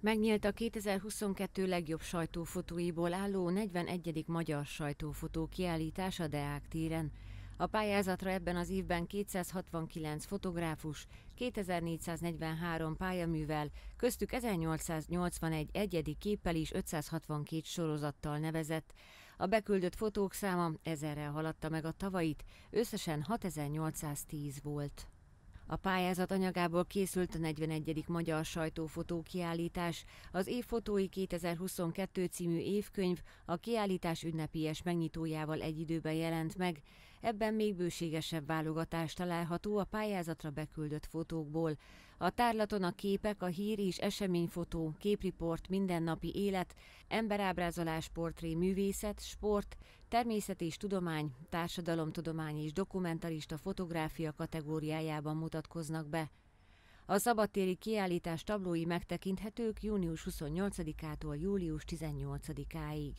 Megnyílt a 2022 legjobb sajtófotóiból álló 41. magyar sajtófotó kiállítás a Deák téren. A pályázatra ebben az évben 269 fotográfus, 2443 pályaművel, köztük 1881 egyedi képpel is 562 sorozattal nevezett. A beküldött fotók száma ezerrel haladta meg a tavait, összesen 6810 volt. A pályázat anyagából készült a 41. Magyar Sajtófotó kiállítás, az Évfotói 2022 című évkönyv a kiállítás ünnepélyes megnyitójával egy időben jelent meg. Ebben még bőségesebb válogatás található a pályázatra beküldött fotókból. A tárlaton a képek, a hír és eseményfotó, képriport, mindennapi élet, emberábrázolás, portré, művészet, sport, természet és tudomány, társadalomtudomány és dokumentarista fotográfia kategóriájában mutat mutatkoznak be. A szabadtéri kiállítás tablói megtekinthetők június 28-ától július 18-áig.